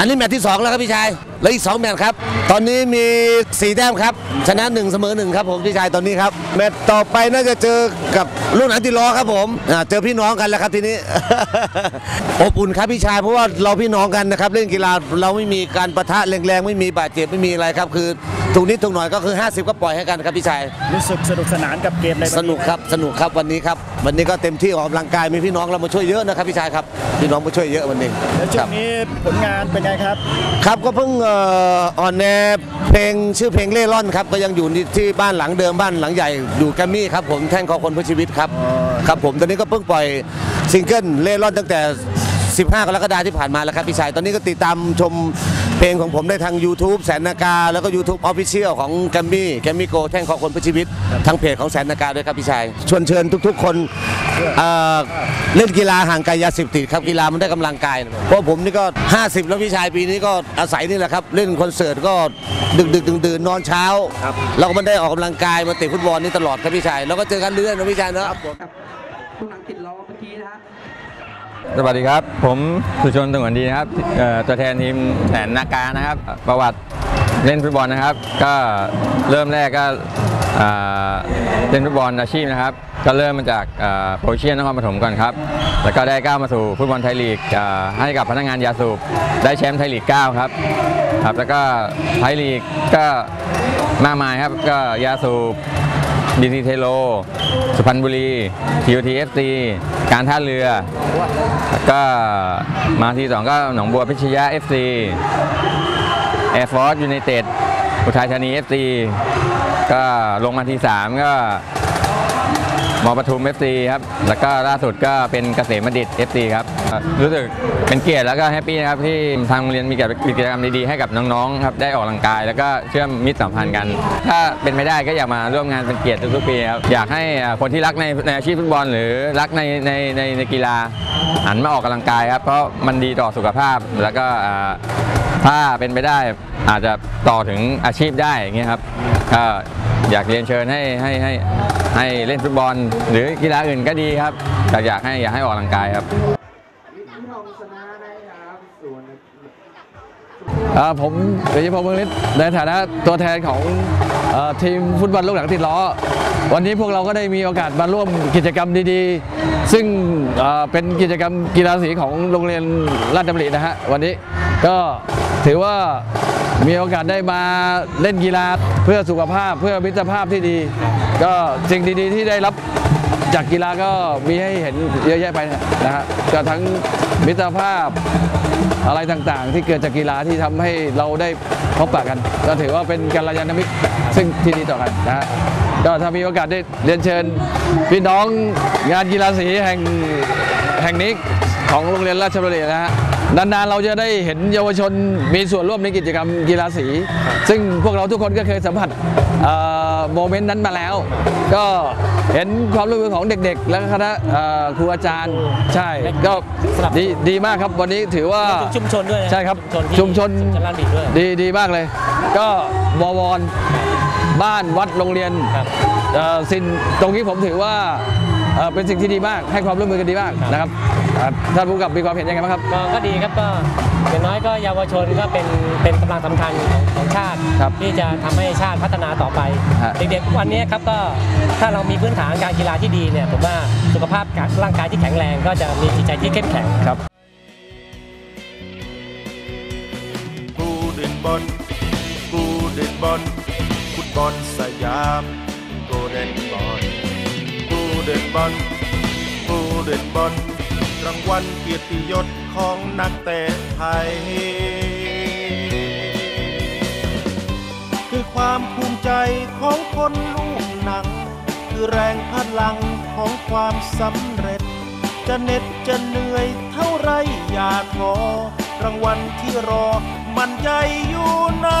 อันนี้แมตช์ที่ 2 แล้วครับพี่ชาย แล้วอีก 2 แมตช์ครับ ตอนนี้มี 4 แต้มครับ ชนะ 1 เสมอ 1 ครับผมพี่ชายตอนนี้ครับ แมตช์ต่อไปน่าจะเจอกับลูกหนังติดล้อครับผมอ่าเจอพี่น้องกันแล้วครับทีนี้ อบอุ่นครับพี่ชายเพราะว่าเราพี่น้องกันนะครับเล่นกีฬาเราไม่มีการประทะแรงๆไม่มีบาดเจ็บไม่มีอะไรครับ คือถูกนิดถูกหน่อยก็คือ 50 ก็ปล่อยให้กันครับพี่ชาย รู้สึกสนุกสนานกับเกมในวันสนุกครับสนุกครับวันนี้ครับ วันนี้ก็เต็มที่ออกกำลังกายมีพี่น้องเรามาช่วยเยอะนะครับพี่ชายครับพี่น้องมาช่วยเยอะวันนี้แล้วคช่วรับงนี้ผลงานเป็นไงครับ ครับก็เพิ่งเอ่อออนแอร์เพลงชื่อเพลงเล่ร่อนครับก็ยังอยู่ที่บ้านหลังเดิมบ้านหลังใหญ่อยู่แกมมี่ครับผมแท่งคอคนเพื่อชีวิตครับครับผมตอนนี้ก็เพิ่งปล่อยซิงเกิลเล่ร่อนตั้งแต่ 15 กรกฎาคมที่ผ่านมาแล้วครับพี่ชายตอนนี้ก็ติดตามชมเพลงของผมได้ทาง YouTube แสนนากา แล้วก็ YouTube Official ของแกมมี่แกมมี่โกแท่งคอคนเพื่อชีวิตทางเพจของแสนนากาด้วยครับพี่ชายชวนเชิญทุก ๆ คนเอ่อเล่นกีฬาห่างไกลยาเสพติดครับกีฬามันได้กำลังกายเพราะผมนี่ก็ 50 แล้วพี่ชายปีนี้ก็อาศัยนี่แหละครับเล่นคอนเสิร์ตก็ดึกดึกดื่นดื่นนอนเช้าเราก็มันได้ออกกำลังกายมาเตะฟุตบอลนี่ตลอดครับพี่ชายแล้วก็เจอกันเรื่อยๆนะพี่ชายเนอะลูกหนังติดล้อเมื่อกี้นะฮะ สวัสดีครับ ผมสุชนตงวนดีนะครับตัวแทนทีมแสนนาการนะครับ ประวัติเล่นฟุตบอลนะครับ ก็เริ่มแรกก็เล่นฟุตบอลอาชีพนะครับ ก็เริ่มมาจากโปรเชียนนครปฐมก่อนครับ แล้วก็ได้ก้าวมาสู่ฟุตบอลไทยลีกให้กับพนักงานยาสูบได้แชมป์ไทยลีก 9 ครับครับ แล้วก็ไทยลีกก็มากมายครับก็ยาสูบ BEC Tero สุพรรณบุรี TOT FC การท่าเรือ ก็มาที่สองก็หนองบัวพิชยา FC Air Force United อุทัยธานี FC ก็ลงมาที่3ก็ มอปทุม FC ครับ แล้วก็ล่าสุดก็เป็นเกษมบัณฑิต FC ครับ รู้สึกเป็นเกียรติแล้วก็ happy นะครับที่ทางโรงเรียนมีกิจกรรมดีๆให้กับน้องๆครับได้ออกกำลังกาย แล้วก็เชื่อมมิตรสัมพันธ์กัน ถ้าเป็นไม่ได้ก็อยากมาร่วมงานเป็นเกียรติทุกๆปีครับอยากให้คนที่รักในในอาชีพฟุตบอล หรือรักในในในในกีฬาหันมาออกกำลังกายครับเพราะมันดีต่อสุขภาพแล้วก็ถ้าเป็นไปได้อาจจะต่อถึงอาชีพได้อย่างเงี้ยครับก็ อยากเรียนเชิญให้ให้ให้ให้เล่นฟุตบอล หรือกีฬาอื่นก็ดีครับแต่อยากให้อยากให้ออกกำลังกายครับอ่าผมเดชพงศ์เมืองฤทธิ์ในฐานะตัวแทนของเอ่อทีมฟุตบอลลูกหนังติดล้อ วันนี้พวกเราก็ได้มีโอกาสมาร่วมกิจกรรมดีๆ ซึ่งเอ่อเป็นกิจกรรมกีฬาสีของโรงเรียนราชดำรินะฮะวันนี้ก็ถือว่า มีโอกาสได้มาเล่นกีฬาเพื่อสุขภาพเพื่อมิตรภาพที่ดี ก็สิ่งดีๆที่ได้รับจากกีฬาก็มีให้เห็นเยอะแยะไปนะฮะก็ทั้งมิตรภาพอะไรต่างๆ ที่เกิดจากกีฬาที่ทำให้เราได้พบปะกัน ก็ถือว่าเป็นกัลยาณมิตรซึ่งที่ดีต่อกันนะฮะก็ถ้ามีโอกาสได้เรียนเชิญพี่น้องงานกีฬาสีแห่ง แห่งนี้ของโรงเรียนราชบุรีนะฮะนานๆเราจะได้เห็นเยาวชนมีส่วนร่วมในกิจกรรมกีฬาสี ซึ่งพวกเราทุกคนก็เคยสัมผัสเอ่อโมเมนต์นั้นมาแล้ว ก็เห็นความร่วมมือของเด็กๆ และคณะเอ่อครูอาจารย์ใช่ก็ดีดีมากครับวันนี้ถือว่าชุมชนด้วยนะใช่ครับชุชุมมชชนนที่ชุมชนลาดบิดด้วยดีดีมากเลย ก็บวรบ้านวัดโรงเรียนครับเอ่อ สิ่งตรงนี้ผมถือว่าเอ่อเป็นสิ่งที่ดีมาก ให้ความร่วมมือกันดีมากนะครับอ่าท่านผู้กำกับมีความเห็นยังไงบ้างครับก็ก็ดีครับก็อย่างน้อยก็เยาวชนก็เป็นเป็นกำลังสำคัญของของชาติครับที่จะทำให้ชาติพัฒนาต่อไปฮะเด็กๆทุกวันนี้ครับก็ถ้าเรามีพื้นฐานการกีฬาที่ดีเนี่ยผมว่าสุขภาพร่างกายที่แข็งแรงก็จะมีจิตใจที่เข้มแข็งครับกูเด่นบอลกูเด่นบอลฟุตบอลสยามกูเด่นบอลกู เด่นบอลกูเด่นบอลรางวัลเกียรติยศของนักเตะไทย คือความภูมิใจของคนลูกหนัง คือแรงพลังของความสำเร็จ จะเหน็ดจะเหนื่อยเท่าไรอย่าท้อรางวัลที่รอมันใหญ่อยู่นะ